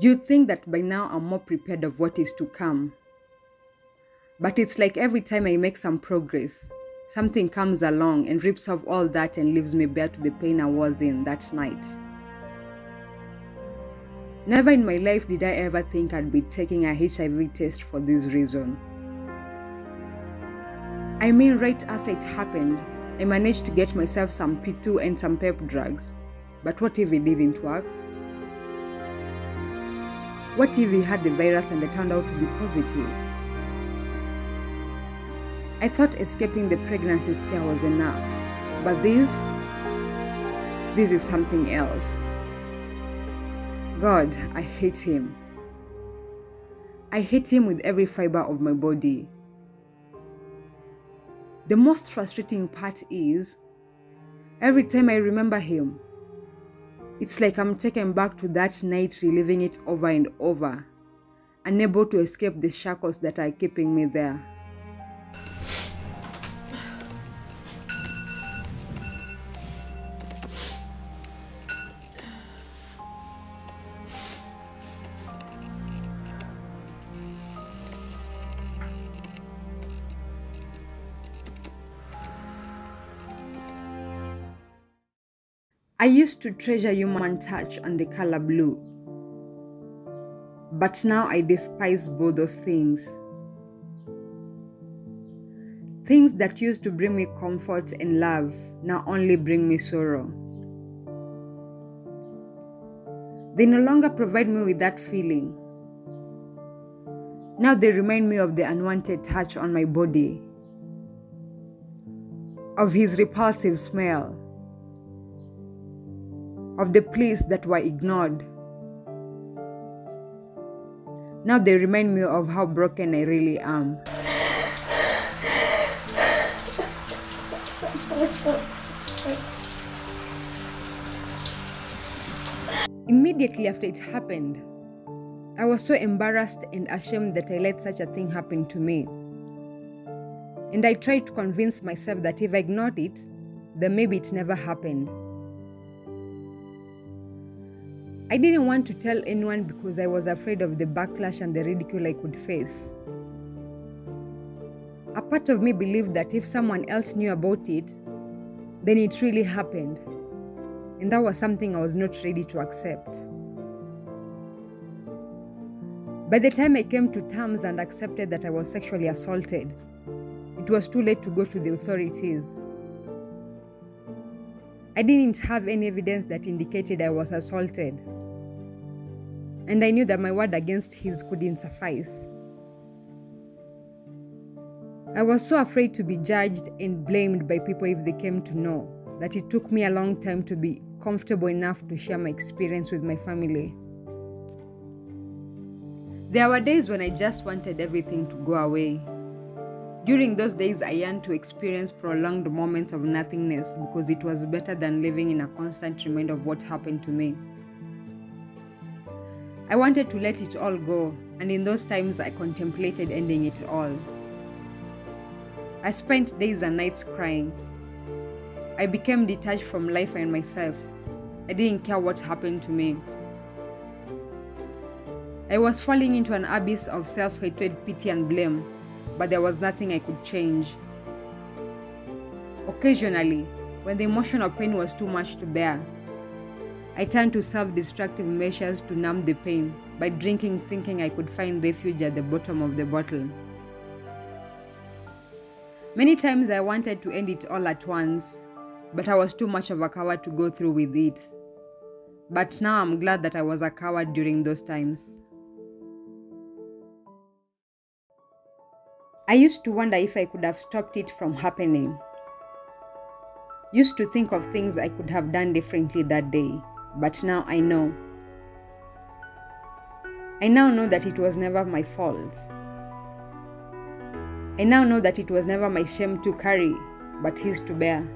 You'd think that by now I'm more prepared of what is to come. But it's like every time I make some progress, something comes along and rips off all that and leaves me bare to the pain I was in that night. Never in my life did I ever think I'd be taking a HIV test for this reason. I mean, right after it happened, I managed to get myself some P2 and some pep drugs. But what if it didn't work? What if he had the virus and it turned out to be positive? I thought escaping the pregnancy scare was enough, but this, this is something else. God, I hate him. I hate him with every fiber of my body. The most frustrating part is every time I remember him, it's like I'm taken back to that night, reliving it over and over, unable to escape the shackles that are keeping me there. I used to treasure human touch and the color blue. But now I despise both those things. Things that used to bring me comfort and love now only bring me sorrow. They no longer provide me with that feeling. Now they remind me of the unwanted touch on my body, of his repulsive smell of the pleas that were ignored. Now they remind me of how broken I really am. Immediately after it happened, I was so embarrassed and ashamed that I let such a thing happen to me. And I tried to convince myself that if I ignored it, then maybe it never happened. I didn't want to tell anyone because I was afraid of the backlash and the ridicule I could face. A part of me believed that if someone else knew about it, then it really happened. And that was something I was not ready to accept. By the time I came to terms and accepted that I was sexually assaulted, it was too late to go to the authorities. I didn't have any evidence that indicated I was assaulted. And I knew that my word against his couldn't suffice. I was so afraid to be judged and blamed by people if they came to know that it took me a long time to be comfortable enough to share my experience with my family. There were days when I just wanted everything to go away. During those days, I yearned to experience prolonged moments of nothingness because it was better than living in a constant reminder of what happened to me. I wanted to let it all go, and in those times, I contemplated ending it all. I spent days and nights crying. I became detached from life and myself. I didn't care what happened to me. I was falling into an abyss of self hatred, pity, and blame, but there was nothing I could change. Occasionally, when the emotional pain was too much to bear, I turned to self destructive measures to numb the pain by drinking, thinking I could find refuge at the bottom of the bottle. Many times I wanted to end it all at once, but I was too much of a coward to go through with it. But now I'm glad that I was a coward during those times. I used to wonder if I could have stopped it from happening. Used to think of things I could have done differently that day, but now I know. I now know that it was never my fault. I now know that it was never my shame to carry, but his to bear.